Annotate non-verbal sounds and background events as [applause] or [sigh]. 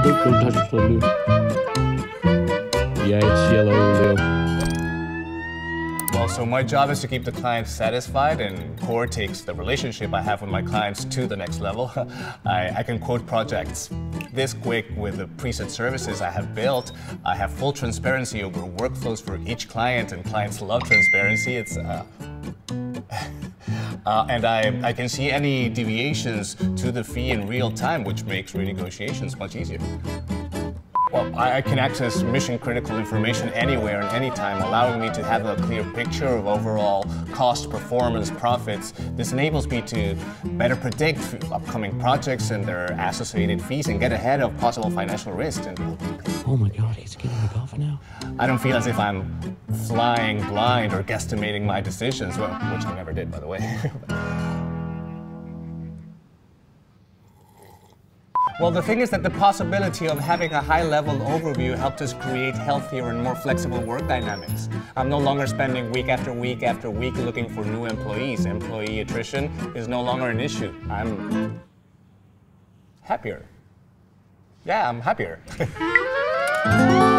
don't, touch. Yeah, it's yellow. Well, so my job is to keep the client satisfied, and COR takes the relationship I have with my clients to the next level. [laughs] I, I can quote projects this quick with the preset services I have built. I have full transparency over workflows for each client, and clients love transparency. It's uh, [laughs] uh, and I, I can see any deviations to the fee in real time, which makes renegotiations much easier. Well, I, I can access mission critical information anywhere and anytime, allowing me to have a clear picture of overall cost, performance, profits. This enables me to better predict upcoming projects and their associated fees and get ahead of possible financial risks. And Oh my god, he's getting off now. I don't feel as if I'm flying blind or guesstimating my decisions, well, which I never did, by the way. [laughs] Well, the thing is that the possibility of having a high-level overview helped us create healthier and more flexible work dynamics. I'm no longer spending week after week after week looking for new employees. Employee attrition is no longer an issue. I'm happier. Yeah, I'm happier. [laughs]